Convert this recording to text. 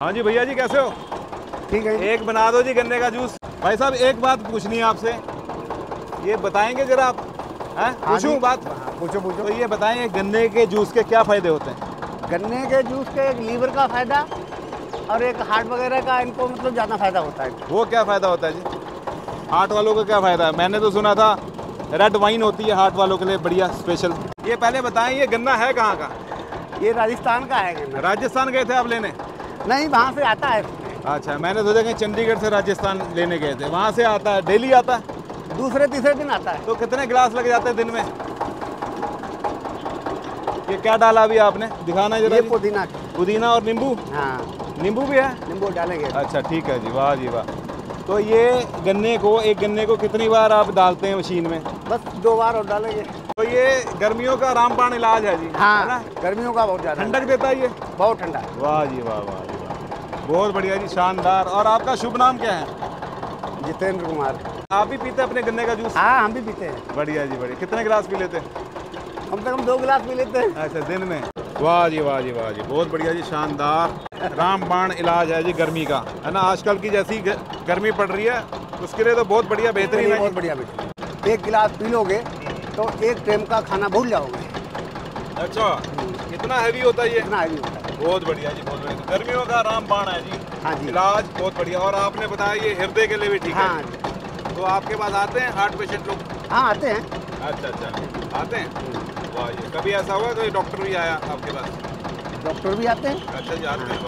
हाँ जी भैया जी कैसे हो? ठीक है। एक बना दो जी गन्ने का जूस। भाई साहब एक बात पूछनी है आपसे। ये बताएँगे जरा आप? हैं? हाँ पूछूँ बात? हाँ, पूछो पूछो। तो ये बताएँ गन्ने के जूस के क्या फ़ायदे होते हैं? गन्ने के जूस के एक लीवर का फ़ायदा और एक हार्ट वगैरह का इनको मतलब ज़्यादा फ़ायदा होता है। वो क्या फ़ायदा होता है जी? हार्ट वालों का क्या फ़ायदा है? मैंने तो सुना था रेड वाइन होती है हार्ट वालों के लिए बढ़िया स्पेशल ये पहले बताएँ ये गन्ना है कहाँ का? ये राजस्थान का है राजस्थान गए थे आप लेने? नहीं वहाँ से आता है। अच्छा मैंने सोचा कि चंडीगढ़ से राजस्थान लेने गए थे। वहाँ से आता है डेली आता है? दूसरे तीसरे दिन आता है। तो कितने गिलास लग जाते हैं दिन में? ये क्या डाला अभी आपने? दिखाना जरा पुदीना। पुदीना और नींबू? हाँ। नींबू भी है? नींबू डालेंगे। अच्छा ठीक है जी वाह जी वाह। तो ये गन्ने को एक गन्ने को कितनी बार आप डालते हैं मशीन में? बस दो बार और डालेंगे। तो ये गर्मियों का रामबाण इलाज है जी है हाँ ना? गर्मियों का बहुत ज़्यादा। ठंडक देता है ये? बहुत ठंडा। वाह जी वाह वाह वाह बहुत बढ़िया जी शानदार। और आपका शुभ नाम क्या है? जितेंद्र कुमार। आप भी पीते हैं अपने गन्ने का जूस? हाँ हम भी पीते हैं। बढ़िया जी बढ़िया। कितने गिलास पी लेते हैं? कम से कम दो गिलास पी लेते हैं। अच्छा दिन में? वाह जी वाह जी वाह जी। बहुत बढ़िया जी शानदार। रामबाण इलाज है जी गर्मी का। है ना आजकल की जैसी गर्मी पड़ रही है उसके लिए तो बहुत बढ़िया बेहतरीन है बहुत बढ़िया बेटा एक गिलास पी लोगे तो एक टाइम का खाना भूल जाओगे। अच्छा कितना हैवी होता है ये? इतना हैवी होता है। बहुत बढ़िया जी बहुत बढ़िया। गर्मियों का आराम पान है जी। हाँ जी। इलाज बहुत बढ़िया। और आपने बताया ये हृदय के लिए भी ठीक हाँ। है तो आपके पास आते हैं हार्ट पेशेंट लोग? हाँ आते हैं। अच्छा अच्छा। आते हैं? वाह ये कभी ऐसा हुआ तो डॉक्टर भी आया आपके पास? डॉक्टर भी आते हैं। अच्छा जी आते हैं।